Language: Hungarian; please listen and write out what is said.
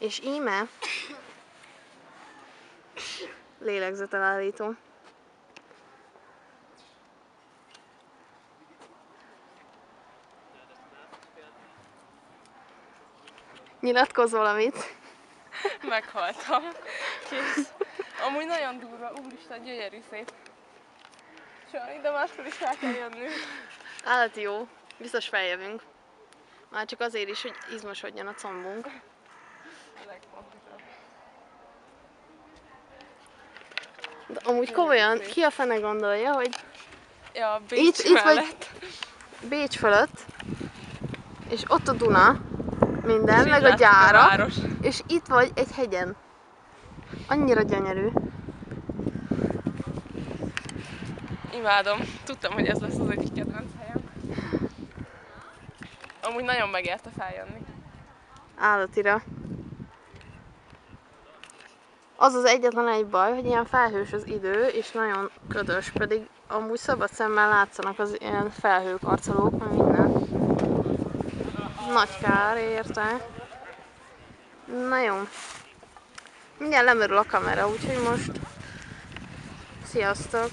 És íme lélegzetelállító. Nyilatkozz valamit. Meghaltam. Kész. Amúgy nagyon durva, úristen, gyönyörű szép. Sajnálom, de máskor is fel kell jönnünk. Állati jó. Biztos feljövünk. Már csak azért is, hogy izmosodjon a combunk. A legfontosabb. De amúgy komolyan, ki a fene gondolja, hogy Ja, Bécs Itt- itt vagy-. Bécs fölött, és ott a Duna, minden, És meg a gyárak, város. és itt vagy egy hegyen. Annyira gyönyörű. Imádom. Tudtam, hogy ez lesz az egyik kedvenc helyem. Amúgy nagyon megérte feljönni. Állatira. Az az egyetlen egy baj, hogy ilyen felhős az idő, és nagyon ködös, pedig amúgy szabad szemmel látszanak az ilyen felhőkarcolók, meg minden. Nagy kár érte. Na jó. Mindjárt lemerül a kamera, úgyhogy most sziasztok!